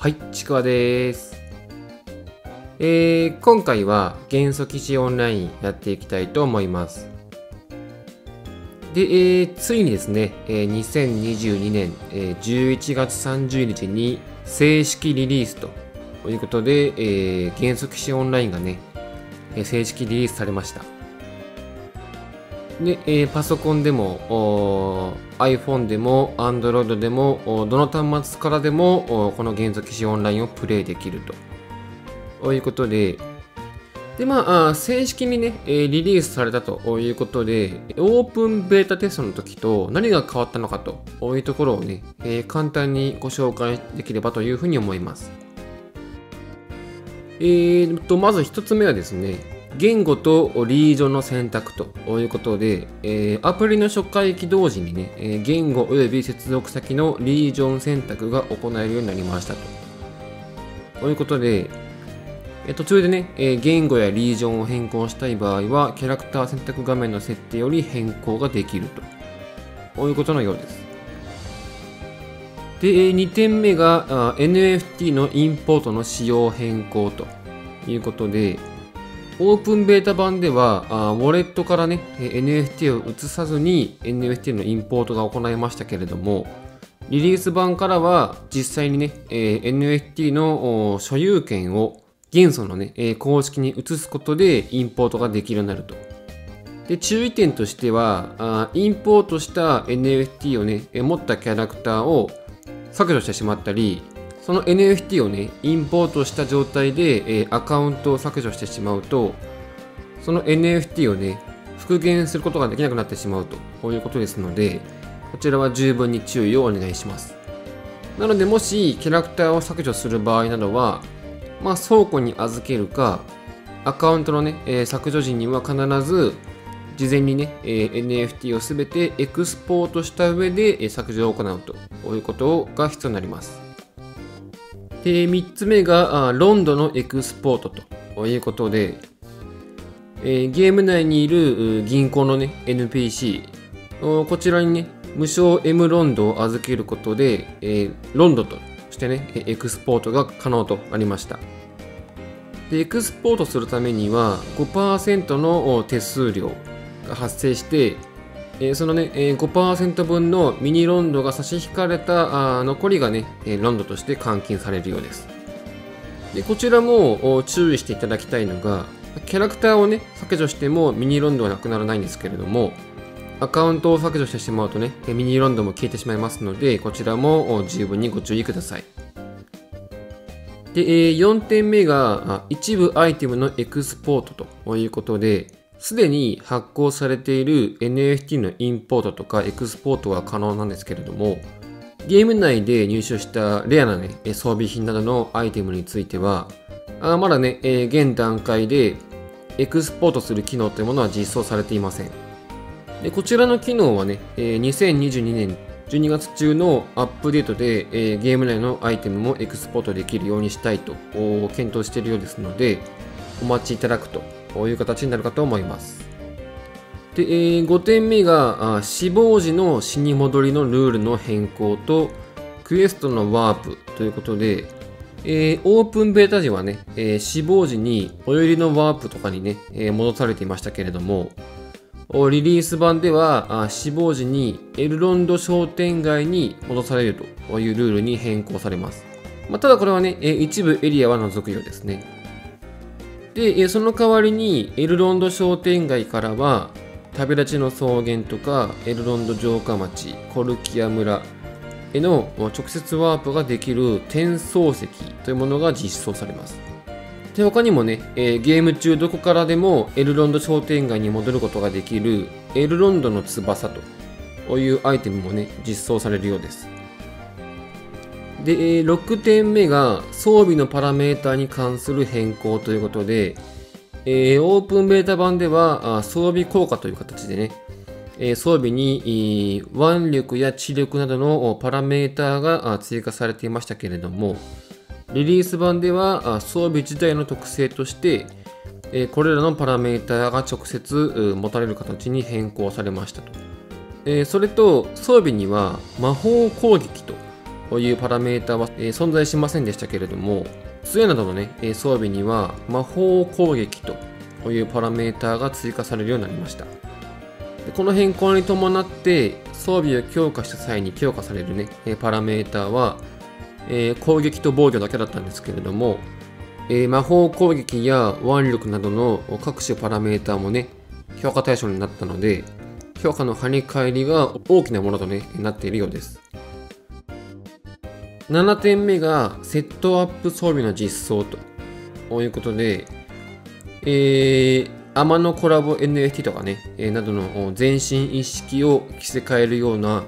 はい、ちくわです。えー、今回は元素騎士オンラインやっていきたいと思います。で、えーついにですね、えー2022年、えー11月30日に正式リリースということで、えー元素騎士オンラインがね、えー正式リリースされました。で、えーパソコンでも、iPhone でも Android でも、どの端末からでも、この元素騎士オンラインをプレイできると。ということで、で、まあ、正式にね、えーリリースされたということで、オープンベータテストの時と何が変わったのかというところをね、えー簡単にご紹介できればというふうに思います。えーと、まず一つ目はですね、言語とリージョンの選択ということで、えーアプリの初回起動時にね、えー言語及び接続先のリージョン選択が行えるようになりましたと。ということで、えー途中でね、えー言語やリージョンを変更したい場合は、キャラクター選択画面の設定より変更ができると。こういうことのようです。で、2点目が NFT のインポートの仕様変更ということで、オープンベータ版では、あウォレットからね、NFT を移さずに NFT のインポートが行えましたけれども、リリース版からは実際にね、えー NFT の所有権を元素のね、えー公式に移すことでインポートができるようになると。で、注意点としては、あインポートした NFT をね、持ったキャラクターを削除してしまったり、その NFT をね、インポートした状態で、えーアカウントを削除してしまうと、その NFT をね、復元することができなくなってしまうと、こういうことですので、こちらは十分に注意をお願いします。なので、もしキャラクターを削除する場合などは、まあ、倉庫に預けるか、アカウントのね、えー削除時には必ず、事前にね、えー NFT をすべてエクスポートした上で、え削除を行うということが必要になります。で、3つ目が、ロンドのエクスポートということで、えーゲーム内にいる銀行のね、NPC、こちらにね、無償 M ロンドを預けることで、えーロンドとしてね、エクスポートが可能となりました。で、エクスポートするためには5%の手数料が発生して、えーそのね、えー5%分のミニロンドが差し引かれたあ残りがね、えーロンドとして換金されるようです。でこちらも注意していただきたいのが、キャラクターをね、削除してもミニロンドはなくならないんですけれども、アカウントを削除してしまうとね、ミニロンドも消えてしまいますので、こちらも十分にご注意ください。で、4点目が一部アイテムのエクスポートということで、すでに発行されている NFT のインポートとかエクスポートは可能なんですけれども、ゲーム内で入手したレアなね、装備品などのアイテムについては、あまだね、え現段階でエクスポートする機能というものは実装されていません。でこちらの機能はね、えー2022年12月中のアップデートで、えゲーム内のアイテムもエクスポートできるようにしたいと検討しているようですので、お待ちいただくとこういう形になるかと思います。で、えー5点目が死亡時の死に戻りのルールの変更とクエストのワープということで、えーオープンベータ時はね、えー死亡時に最寄りのワープとかにね、えー戻されていましたけれども、リリース版では死亡時にエルロンド商店街に戻されるというルールに変更されます。まあ、ただこれはね、え一部エリアは除くようですね。で、えその代わりにエルロンド商店街からは旅立ちの草原とかエルロンド城下町、コルキア村への直接ワープができる転送石というものが実装されます。で他にもね、えーゲーム中どこからでもエルロンド商店街に戻ることができるエルロンドの翼というアイテムもね実装されるようですで、6点目が装備のパラメータに関する変更ということで、えーオープンベータ版では装備効果という形でね、え装備に腕力や知力などのパラメーターが追加されていましたけれども、リリース版では装備自体の特性として、えこれらのパラメーターが直接持たれる形に変更されましたと。えそれと装備には魔法攻撃とというパラメータは、えー、存在しませんでしたけれども、杖などのね、装備には魔法攻撃というパラメータが追加されるようになりました。でこの変更に伴って装備を強化した際に強化されるね、パラメータは、えー、攻撃と防御だけだったんですけれども、え、魔法攻撃や腕力などの各種パラメータもね、評価対象になったので、評価の跳ね返りが大きなものと、ね、なっているようです。7点目がセットアップ装備の実装ということで、えー、アマのコラボ NFT とかね、えー、などの全身一式を着せ替えるような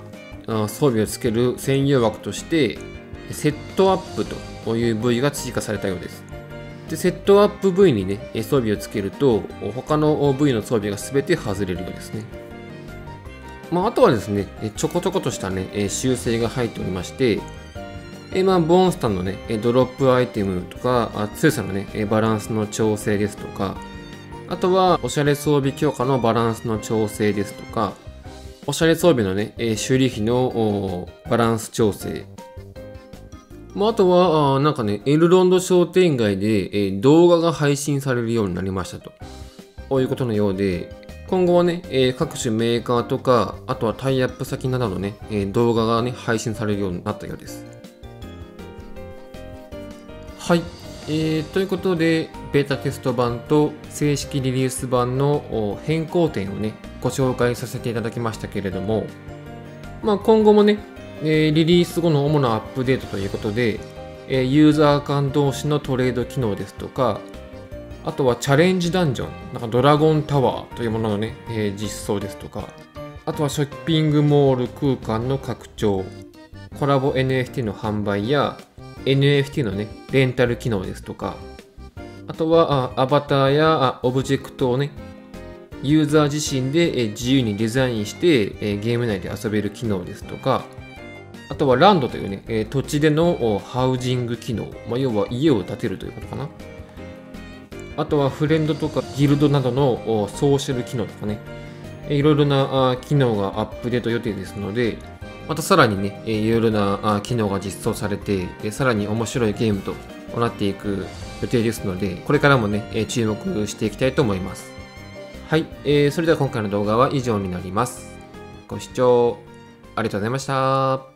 装備をつける専用枠として、セットアップという部位が追加されたようです。で、セットアップ部位にね、装備をつけると、他の部位の装備が全て外れるようですね。まあ、あとはですね、ちょこちょことしたね、修正が入っておりまして、えまあ、ボンスタンのね、ドロップアイテムとか、強さのね、バランスの調整ですとか、あとは、おしゃれ装備強化のバランスの調整ですとか、おしゃれ装備のね、修理費のバランス調整。まあ、あとは、なんかね、エルロンド商店街で動画が配信されるようになりましたと。こういうことのようで、今後はね、え各種メーカーとか、あとはタイアップ先などのね、え動画がね、配信されるようになったようです。はい。えー、ということで、ベータテスト版と正式リリース版の変更点をね、ご紹介させていただきましたけれども、まあ、今後もね、えー、リリース後の主なアップデートということで、えー、ユーザー間同士のトレード機能ですとか、あとはチャレンジダンジョン、なんかドラゴンタワーというもののね、えー、実装ですとか、あとはショッピングモール空間の拡張、コラボ NFT の販売や NFT のね、レンタル機能ですとか、あとはアバターやオブジェクトをね、ユーザー自身で自由にデザインしてゲーム内で遊べる機能ですとか、あとはランドというね、土地でのハウジング機能、まあ、要は家を建てるということかな。あとはフレンドとかギルドなどのソーシャル機能とかね、いろいろな機能がアップデート予定ですので、またさらにね、いろいろな機能が実装されて、さらに面白いゲームとなっていく予定ですので、これからもね、注目していきたいと思います。はい、えー、それでは今回の動画は以上になります。ご視聴ありがとうございました。